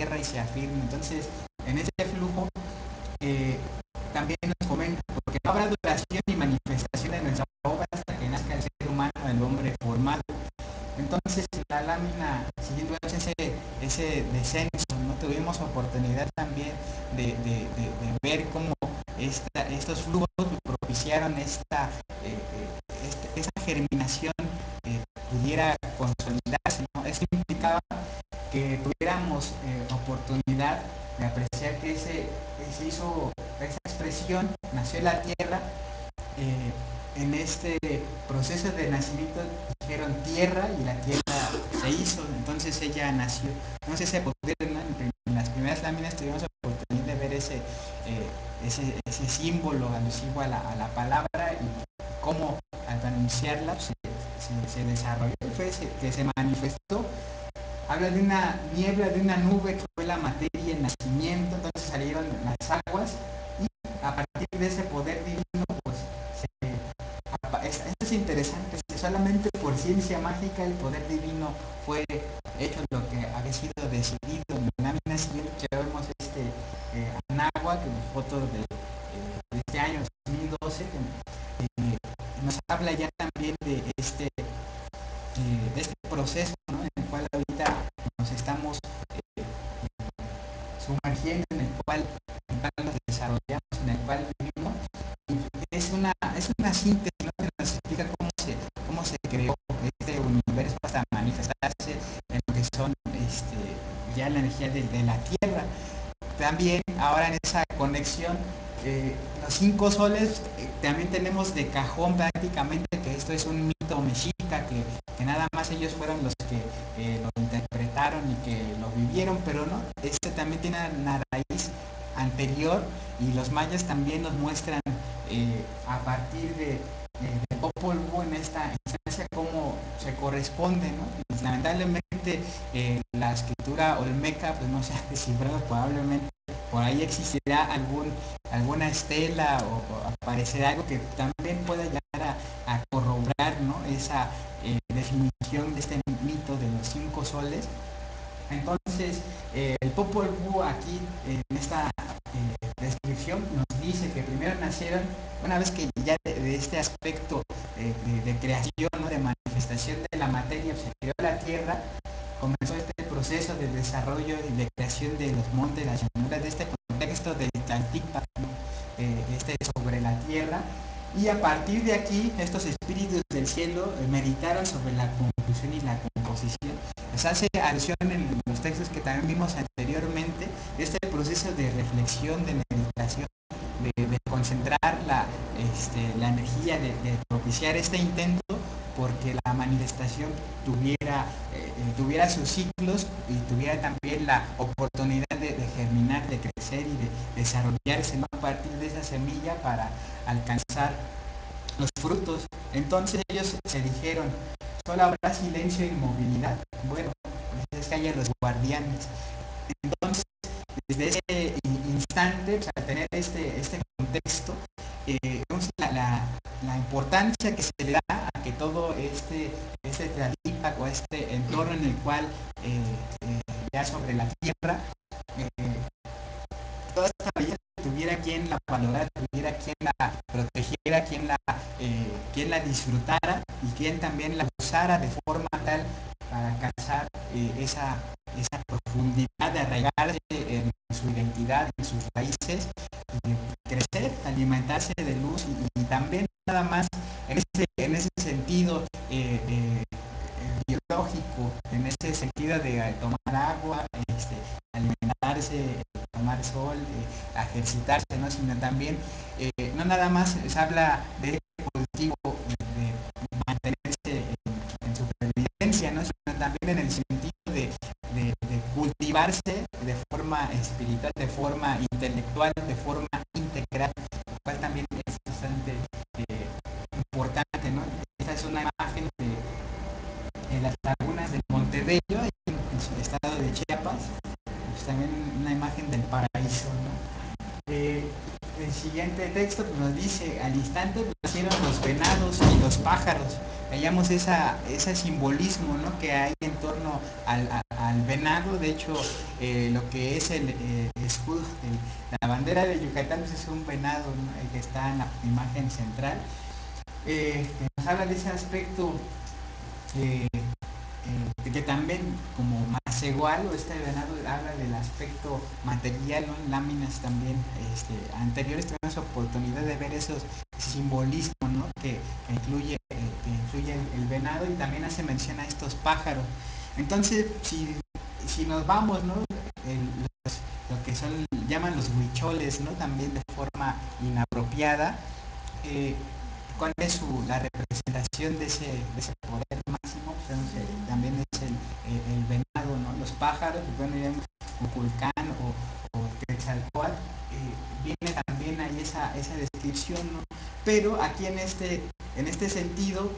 tierra y se afirme. Entonces, en ese flujo eh, también nos comenta, porque habrá duración ni manifestación de nuestra obra hasta que nazca el ser humano, el hombre formado. Entonces, en la lámina, siguiendo ese, ese descenso, ¿no? tuvimos oportunidad también de, ver cómo estos flujos propiciaron esta, eh, eh, este, esta germinación pudiera consolidarse. ¿no? Eso implicaba que tuviéramos eh, oportunidad de apreciar que ese, se hizo esa expresión, nació la tierra, eh, en este proceso de nacimiento dijeron tierra y la tierra se hizo, entonces ella nació. Entonces ese poder, en las primeras láminas tuvimos oportunidad de ver ese, eh, ese, ese, símbolo alusivo a la, a la palabra y cómo al pronunciarla se, se, desarrolló, fue que se manifestó habla de una niebla, de una nube que fue la materia, el nacimiento, entonces salieron las aguas y a partir de ese poder divino, pues esto es interesante, solamente por ciencia mágica el poder divino fue hecho lo que había sido decidido. En la lámina siguiente que vemos este eh, Anagua, que es foto de, eh, de, este año 2012, eh, nos habla ya también de este, eh, de este proceso Esa conexión eh, los cinco soles eh, también tenemos de cajón prácticamente que esto es un mito mexica, que, nada más ellos fueron los que eh, lo interpretaron y que lo vivieron, pero no, este también tiene una raíz anterior y los mayas también nos muestran a partir de, de en esta instancia cómo se corresponde, lamentablemente la escritura olmeca pues no se ha descifrado probablemente por ahí existirá algún, alguna estela o, aparecerá algo que también pueda llegar a, corroborar esa eh, definición de este mito de los cinco soles. Entonces, eh, el Popol aquí, en esta eh, descripción, nos dice que primero nacieron, una vez que ya de, este aspecto de, creación, de manifestación de la materia, se creó la Tierra, comenzó este proceso de desarrollo y de creación de los montes, las llanuras, de este contexto de Taltipa, eh, este sobre la tierra. Y a partir de aquí, estos espíritus del cielo eh, meditaron sobre la conclusión y la composición. Se hace alusión en los textos que también vimos anteriormente, este proceso de reflexión, de meditación, de, concentrar la, este, la energía, de propiciar este intento porque la manifestación tuviera, eh, eh, tuviera sus ciclos y tuviera también la oportunidad de, germinar, de crecer y de desarrollarse a partir de esa semilla para alcanzar los frutos. Entonces ellos se dijeron, solo habrá silencio e inmovilidad. Bueno, es que haya los guardianes. Entonces, desde ese instante, al tener este, este contexto, eh, la, importancia que se le da a que todo este, este o este entorno en el cual eh, eh, ya sobre la tierra, toda esta belleza tuviera quien la valorara, tuviera quien la protegiera, quien la, quien la disfrutara y quien también la usara de forma tal para alcanzar esa, esa profundidad de arraigarse en su identidad, en sus raíces, crecer, alimentarse de luz y, también nada más en ese, en ese sentido eh, eh, biológico, en ese sentido de tomar agua, este, alimentarse, tomar sol, eh, ejercitarse, ¿no? sino también, no nada más se habla de cultivo, de, mantenerse también en el sentido de, cultivarse de forma espiritual, de forma intelectual, de forma integral, lo cual también es bastante eh, importante. ¿no? Esta es una imagen de, las lagunas de Montebello, en el estado de Chiapas, también una imagen del paraíso. ¿no? Eh, el siguiente texto nos dice, al instante Veíamos esa, ese simbolismo ¿no? que hay en torno al, al venado, de hecho eh, lo que es el eh, escudo, la bandera de Yucatán pues, es un venado, el que está en la imagen central, que nos habla de ese aspecto que también como más igual o este venado habla del aspecto material, ¿no? en láminas también este, anteriores tenemos oportunidad de ver esos simbolismos que, incluye, que incluye el, venado y también hace mención a estos pájaros. Entonces, si, si nos vamos, ¿no? lo que son, llaman los huicholes, ¿no? también de forma inapropiada, eh, ¿cuál es la representación de ese, de ese poder máximo? Entonces, también es el, el, venado, ¿no? los pájaros, bueno, un Culcán o, o Quetzalcoatl, eh, viene también ahí esa, esa descripción, ¿no? Pero aquí en este, en este sentido,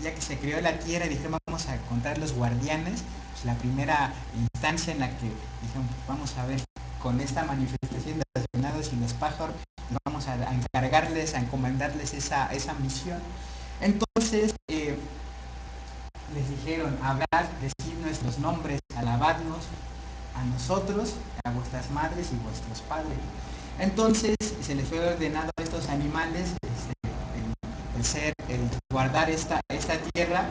ya que se creó la tierra y dijeron vamos a encontrar los guardianes, pues la primera instancia en la que dijeron vamos a ver con esta manifestación de los venados y los pájaros, vamos a, encargarles, a encomendarles esa, esa misión. Entonces eh, les dijeron hablar, decir nuestros nombres, alabadnos a nosotros, a vuestras madres y vuestros padres. Entonces se les fue ordenado a estos animales el, ser, el guardar esta, esta tierra.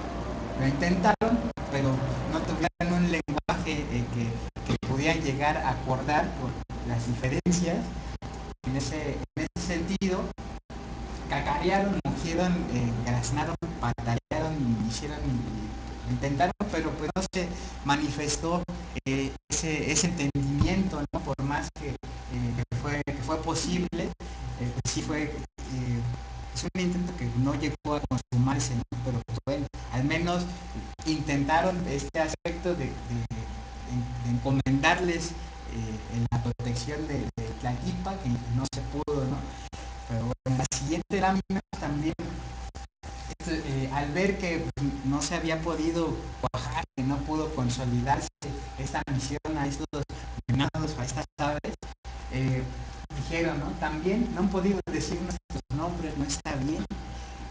Lo intentaron, pero no tuvieron un lenguaje eh, que, que, pudieran llegar a acordar por las diferencias. En ese, en ese sentido, cacarearon, mugieron, eh, graznaron, patalearon, hicieron, intentaron, pero pues no se manifestó eh, ese, ese, entendimiento, por más que, eh, fue, que fue posible, eh, sí fue, es un intento que no llegó a consumarse, ¿no? pero bueno, al menos intentaron este aspecto de, de, encomendarles en la protección de, de Tlaquipa, que no se pudo, ¿no? Pero en la siguiente lámina también al ver que no se había podido cuajar, que no pudo consolidarse esta misión a estos venados, a estas aves, eh, dijeron, ¿no? También no han podido decir nuestros nombres, no está bien.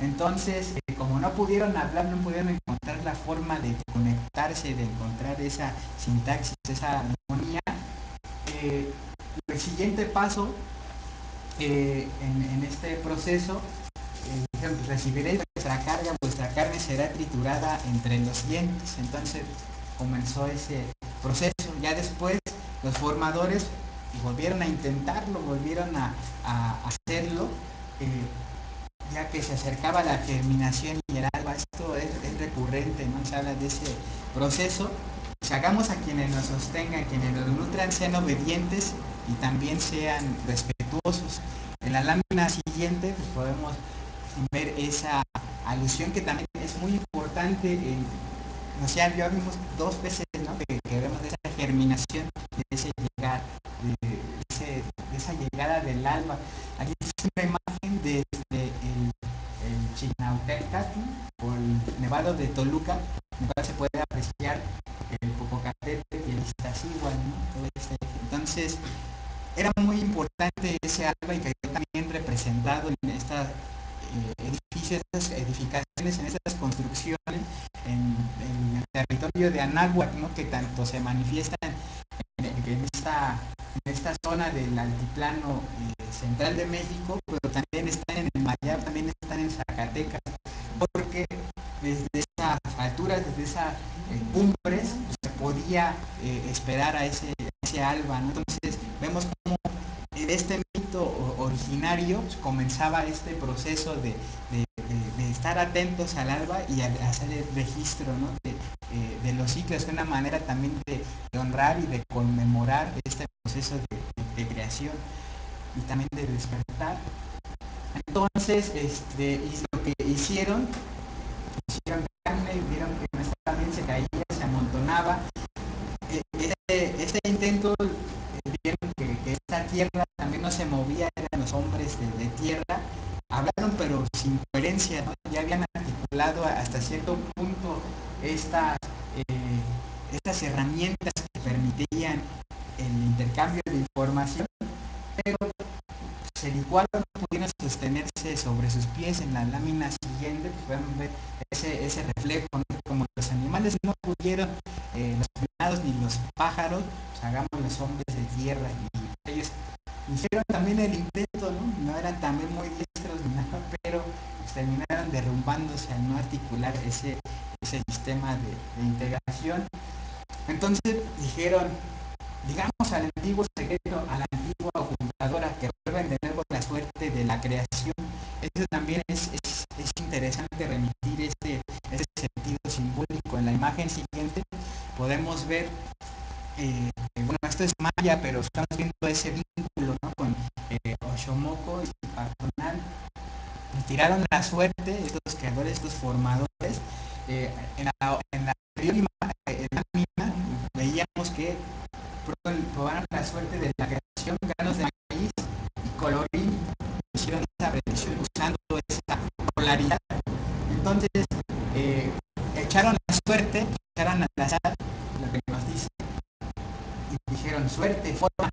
Entonces, eh, como no pudieron hablar, no pudieron encontrar la forma de conectarse, de encontrar esa sintaxis, esa armonía, eh, el siguiente paso en, en, este proceso recibiréis vuestra carga, vuestra carne será triturada entre los dientes. Entonces comenzó ese proceso. Ya después los formadores volvieron a intentarlo, volvieron a, hacerlo, eh, ya que se acercaba la germinación alba. Esto es, recurrente, ¿no? Se habla de ese proceso. Hagamos a quienes nos sostengan, quienes nos nutran, sean obedientes y también sean respetuosos. En la lámina siguiente pues, podemos ver esa alusión que también es muy importante. En, sé, ya vimos dos veces ¿no? que, que, vemos esa germinación, de ese llegar, de, de, esa llegada del alba. Aquí es una imagen el, el Chignautecatl o el Nevado de Toluca, en se puede apreciar el Popocatépetl y el Iztaccíhuatl, ¿no? Este, entonces, era muy importante ese alba y que también representado en edificios, estas edificaciones, en estas construcciones en, el territorio de Anáhuac, que tanto se manifiestan en, en, esta, en esta zona del altiplano eh, central de México, pero también están en el Mayab, también están en Zacatecas, porque desde esas alturas, desde esas eh, cumbres, se podía eh, esperar a ese, ese alba. Entonces vemos cómo en este mito originario comenzaba este proceso de, de, de, de, estar atentos al alba y hacer el registro ¿no? eh, de, los ciclos, de una manera también de, honrar y de conmemorar este proceso de, creación y también de despertar. Entonces, este, lo que hicieron, hicieron carne y vieron que también se caía, se amontonaba. Este, intento vieron que, esta tierra también no se movía, eran los hombres de, tierra, hablaron pero sin coherencia, ya habían articulado hasta cierto punto estas, eh, estas herramientas que permitían el intercambio de información, pero se licuaron, no pudieron sostenerse sobre sus pies en la lámina siguiente, pueden ver ese, ese reflejo, como los animales no pudieron, eh, los venados ni los pájaros, pues hagamos los hombres de tierra y ellos hicieron también el intento, ¿no? No eran también muy diestros ni nada, pero pues, terminaron derrumbándose al no articular ese, ese sistema de, de integración. Entonces dijeron, digamos al antiguo secreto, a la antigua ocultadora que de la creación. Eso también es, es, es interesante remitir ese, ese, sentido simbólico. En la imagen siguiente podemos ver, eh, bueno, esto es maya, pero estamos viendo ese vínculo con eh, Oshomoko y Patonal. Tiraron la suerte, estos creadores, estos formadores, eh, en la, en la lámina veíamos que probaron la suerte de la creación, granos de maíz y colorín, hicieron esa predicción usando esa polaridad. Entonces, eh, echaron la suerte, echaron al azar lo que nos dice, y dijeron suerte, forma,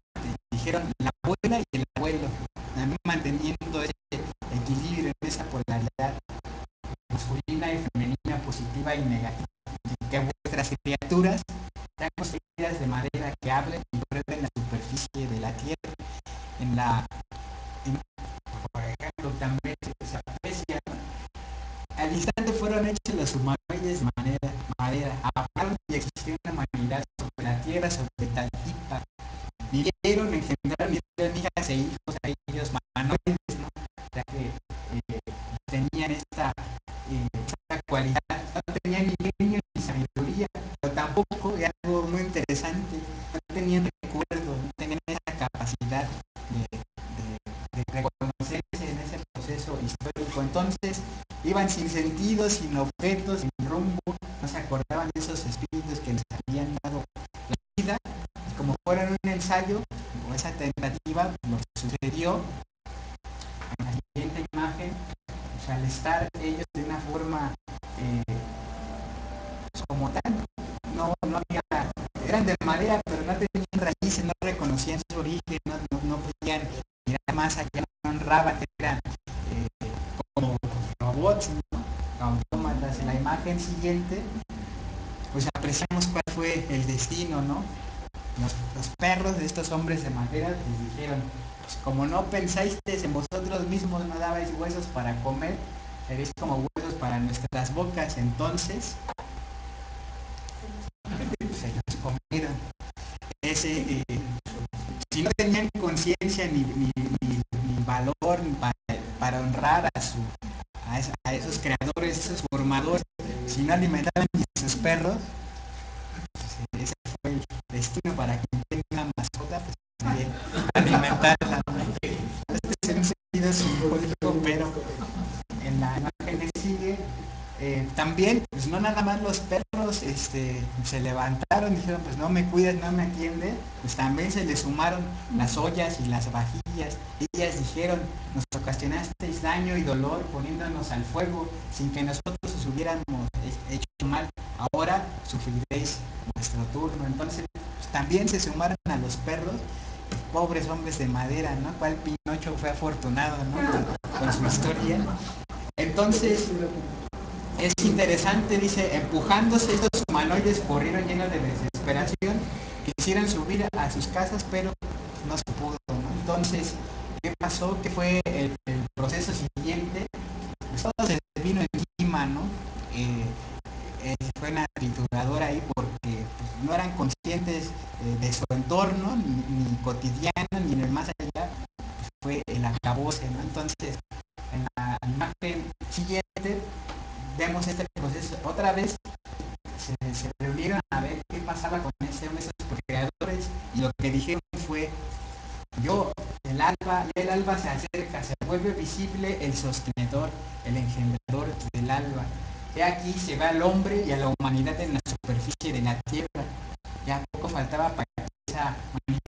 dijeron la abuela y el abuelo, también manteniendo ese equilibrio en esa polaridad masculina y femenina, positiva y negativa. Que vuestras criaturas sean construidas de madera que hablen y prueben la superficie de la tierra. En la, por ejemplo, también Entonces iban sin sentido, sin objetos, sin rumbo, no se acordaban de esos espíritus que les habían dado la vida. Y como fuera un ensayo, o esa tentativa, lo que sucedió en la siguiente imagen, al estar ellos de una forma eh, pues como tal, no, no había, eran de madera, pero no tenían raíces, no reconocían su origen, no, no, no podían mirar más allá, no honraban, eran siguiente, pues apreciamos cuál fue el destino, ¿no? Los, perros de estos hombres de madera les dijeron, pues como no pensáis en vosotros mismos, no dabais huesos para comer, seréis como huesos para nuestras bocas, entonces se comieron. Ese, eh, si no tenían conciencia ni, ni, valor para, honrar a, su, a, esos creadores, esos formadores, si no alimentaban ni sus perros, pues ese fue el destino para quien tenga mascota, pues alimentarla. Este es un sentido simbólico, pero en la imagen que sigue, eh, también, pues no nada más los perros este, se levantaron, dijeron, pues no me cuidas, no me atiende, pues también se le sumaron las ollas y las vajillas. Ellas dijeron, nos ocasionasteis daño y dolor poniéndonos al fuego sin que nosotros os hubiéramos hecho mal. Ahora sufriréis vuestro turno. Entonces, pues, también se sumaron a los perros pobres hombres de madera, ¿no? Cual Pinocho fue afortunado, ¿no? Con, su historia. Entonces, es interesante, dice, empujándose estos humanoides corrieron llenos de desesperación, quisieran subir a, sus casas, pero no se pudo. Entonces, ¿qué pasó? ¿Qué fue el, proceso siguiente? Pues todo se vino encima, ¿no? Eh, eh, fue una trituradora ahí porque pues, no eran conscientes eh, de su entorno, ni, ni, cotidiano, ni en el más allá, pues, fue el acabose, ¿no? Entonces, en la imagen siguiente vemos este proceso. Otra vez se, reunieron a ver qué pasaba con ese, esos creadores y lo que dijeron fue, yo, el alba, el alba se acerca, se vuelve visible el sostenedor, el engendrador del alba. He aquí se va al hombre y a la humanidad en la superficie de la tierra. Ya poco faltaba para que esa